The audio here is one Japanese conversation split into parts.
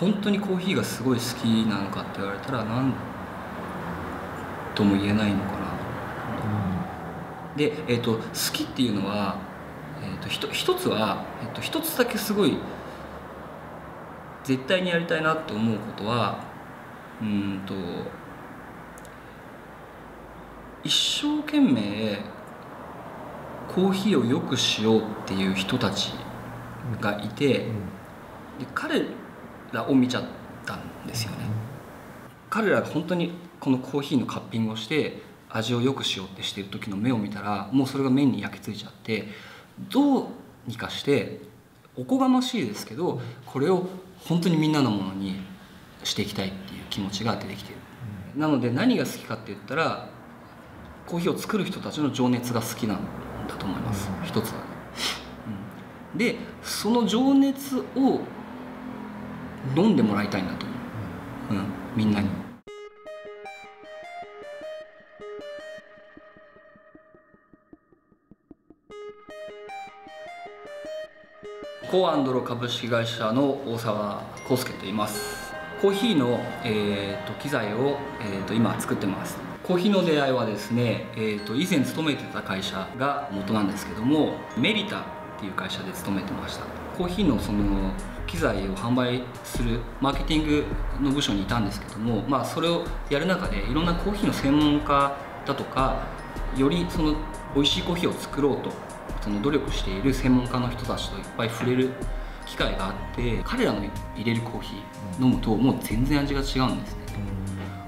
本当にコーヒーがすごい好きなのかって言われたら何とも言えないのかな、で、えーと、好きっていうのは、えーと、と一つは、えーと、一つだけすごい絶対にやりたいなと思うことはうんと一生懸命コーヒーを良くしようっていう人たちがいて、で彼らを見ちゃったんですよね。彼らが本当にこのコーヒーのカッピングをして味を良くしようってしてる時の目を見たらもうそれが麺に焼き付いちゃってどうにかしておこがましいですけどこれを本当にみんなのものにしていきたいっていう気持ちが出てきてる。なので何が好きかって言ったらコーヒーを作る人たちの情熱が好きなんだと思います、うん、一つはね、うん、でその情熱を飲んでもらいたいなと思う、うん、みんなに。コアンドロ株式会社の大沢康介と言います。コーヒーの、えーと、機材を、えーと、今作ってます。コーヒーの出会いはですね、えーと、以前勤めてた会社が元なんですけどもメリタっていう会社で勤めてました。コーヒーのその機材を販売するマーケティングの部署にいたんですけども、まあ、それをやる中でいろんなコーヒーの専門家だとかよりその美味しいコーヒーを作ろうとその努力している専門家の人たちといっぱい触れる機会があって彼らの入れるコーヒー飲むともう全然味が違うんですね、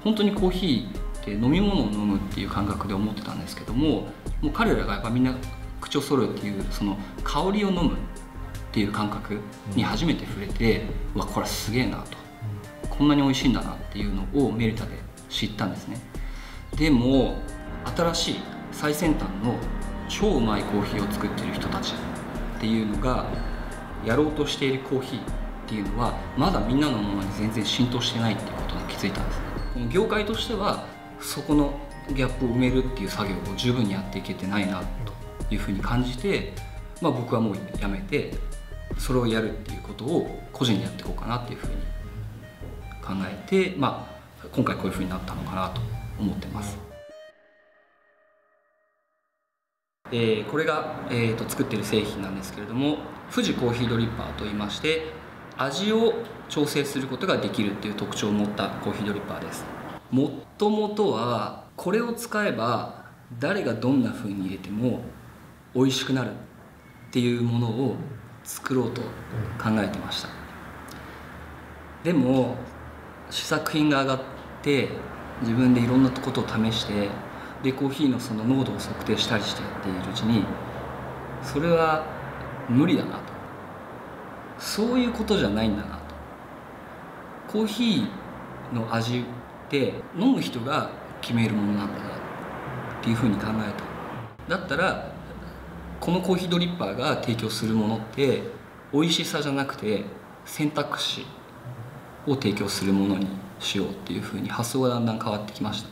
本当にコーヒーって飲み物を飲むっていう感覚で思ってたんですけどももう彼らがやっぱみんな口を揃うっていうその香りを飲むっていう感覚に初めて触れて、うわこれすげえなと、こんなに美味しいんだなっていうのをメルタで知ったんですね。でも新しい最先端の超うまいコーヒーを作ってる人たちっていうのがやろうとしているコーヒーっていうのはまだみんなのものに全然浸透してないっていうことに気づいたんですね。この業界としてはそこのギャップを埋めるっていう作業を十分にやっていけてないなというふうに感じて、まあ、僕はもうやめてそれをやるっていうことを個人でやっていこうかなっていうふうに考えて、まあ、今回こういうふうになったのかなと思ってます。えー、これが、えーと、作ってる製品なんですけれども富士コーヒードリッパーといいまして味を調整することができるっていう特徴を持ったコーヒードリッパーですもともとはこれを使えば誰がどんな風に入れても美味しくなるっていうものを作ろうと考えてました。でも試作品が上がって自分でいろんなことを試してでコーヒーのその濃度を測定したりしてやっているうちにそれは無理だなと。そういうことじゃないんだなと。コーヒーの味って飲む人が決めるものなんだなっていうふうに考えた。だったらこのコーヒードリッパーが提供するものって美味しさじゃなくて選択肢を提供するものにしようっていうふうに発想がだんだん変わってきました。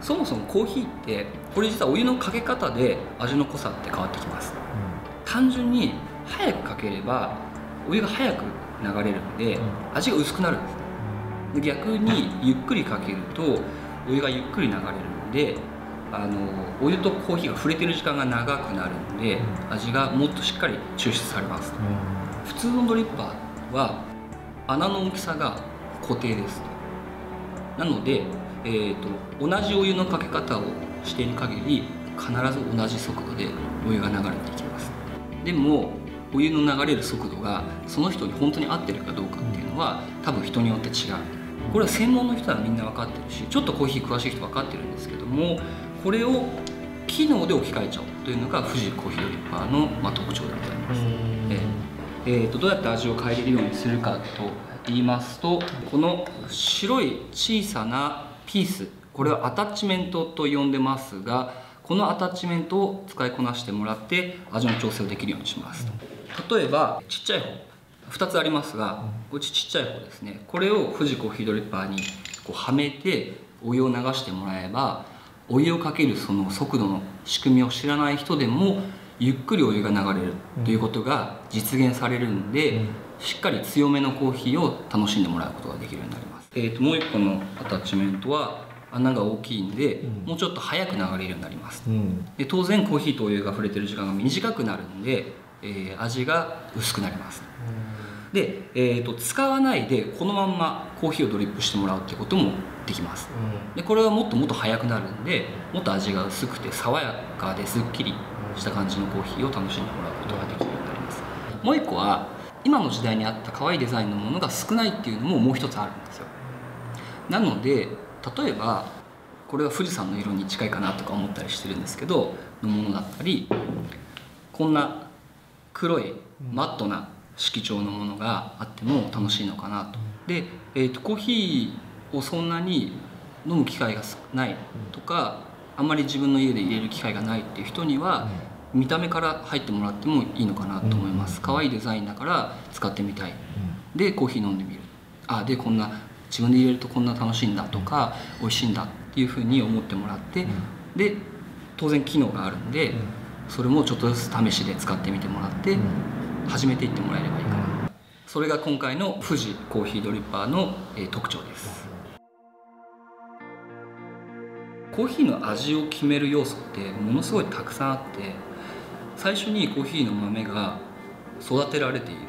そもそもコーヒーってこれ実はお湯のかけ方で味の濃さって変わってきます、うん、単純に早くかければお湯が早く流れるので、味が薄くなるんです逆にゆっくりかけるとお湯がゆっくり流れるのであのお湯とコーヒーが触れてる時間が長くなるので、うん、味がもっとしっかり抽出されます、普通のドリッパーは穴の大きさが固定ですなのでえーと、同じお湯のかけ方をしている限り必ず同じ速度でお湯が流れていきます。でもお湯の流れる速度がその人に本当に合ってるかどうかっていうのは多分人によって違う。これは専門の人はみんな分かってるしちょっとコーヒー詳しい人分かってるんですけどもこれを機能で置き換えちゃおうというのが富士コーヒードリッパーの、まあ、特徴でございます、えー、えー、とどうやって味を変えれるようにするかと言いますとこの白い小さなピースこれはアタッチメントと呼んでますがこのアタッチメントを使いこなしてもらって味の調整をできるようにします。例えばちっちゃい方。2つありますがこっちちっちゃい方ですね。これを富士コーヒードリッパーにこうはめてお湯を流してもらえばお湯をかけるその速度の仕組みを知らない人でもゆっくりお湯が流れるということが実現されるんで、しっかり強めのコーヒーを楽しんでもらうことができるようになります、えー、ともう一個のアタッチメントは穴が大きいんで、うん。もうちょっと早く流れるようになります。うん。で当然コーヒーとお湯が触れてる時間が短くなるんで、えー味が薄くなりますで、えー、と使わないでこのまんまコーヒーをドリップしてもらうってこともできます。でこれはもっともっと早くなるんでもっと味が薄くて爽やかですっきりした感じのコーヒーを楽しんでもらうことができるようになります。もう一個は今の時代に合った可愛いデザインのものが少ないっていうのももう一つあるんですよ。なので例えばこれは富士山の色に近いかなとか思ったりしてるんですけどのものだったりこんな黒いマットな色調のものがあっても楽しいのかなと。で、えー、とコーヒーをそんなに飲む機会が少ないとかあんまり自分の家で入れる機会がないっていう人には見た目から入ってもらってもいいのかなと思います。可愛いデザインだから使ってみたい。でコーヒー飲んでみる。あでこんな自分で入れるとこんな楽しいんだとか美味しいんだっていうふうに思ってもらってで当然機能があるんでそれもちょっとずつ試しで使ってみてもらって始めていってもらえればいいかな。それが今回の富士コーヒードリッパーの、えー特徴です。コーヒーの味を決める要素ってものすごいたくさんあって最初にコーヒーの豆が育てられている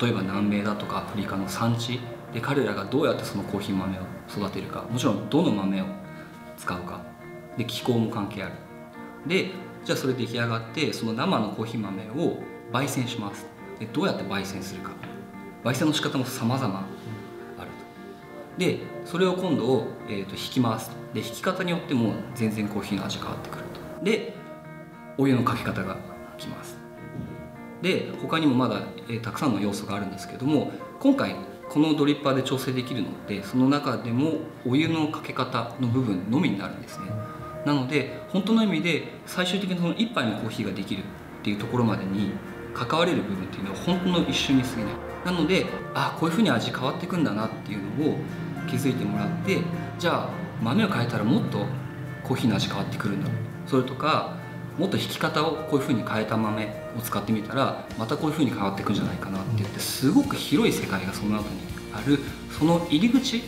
例えば南米だとかアフリカの産地で彼らがどうやってそのコーヒー豆を育てるかもちろんどの豆を使うか。で気候も関係ある。でじゃあそれ出来上がってその生のコーヒー豆を焙煎します。でどうやって焙煎するか。焙煎の仕方も様々あると。でそれを今度、えー、と引きますと。で引き方によっても全然コーヒーの味変わってくると。でお湯のかけ方がきます。で他にもまだ、えーたくさんの要素があるんですけども今回このドリッパーで調整できるのってその中でもお湯のかけ方の部分のみになるんですね。なので本当の意味で最終的にその一杯のコーヒーができるっていうところまでに関われる部分っていうのは本当の一瞬に過ぎない。なのであこういうふうに味変わっていくんだなっていうのを気づいてもらってじゃあ豆を変えたらもっとコーヒーの味変わってくるんだそれとかもっと引き方をこういうふうに変えた豆を使ってみたらまたこういうふうに変わっていくんじゃないかなって言ってすごく広い世界がその後にあるその入り口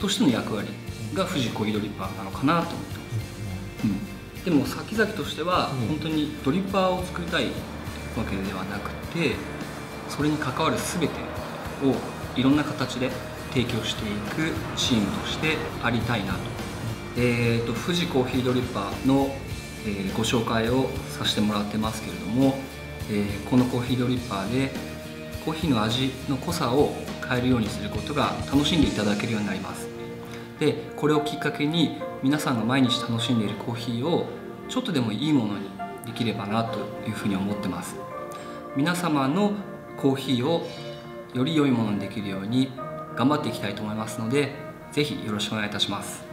としての役割が富士コーヒードリッパーなのかなと思ってます。うん、でも先々としてはうん。本当にドリッパーを作りたいわけではなくてそれに関わる全てをいろんな形で提供していくチームとしてありたいなと,、えー、と富士コーヒードリッパーの、えーご紹介をさせてもらってますけれども、えーこのコーヒードリッパーでコーヒーの味の濃さを変えるようにすることが楽しんでいただけるようになります。でこれをきっかけに皆さんが毎日楽しんでいるコーヒーをちょっとでもいいものにできればなというふうに思ってます。皆様のコーヒーをより良いものにできるように頑張っていきたいと思いますので是非よろしくお願いいたします。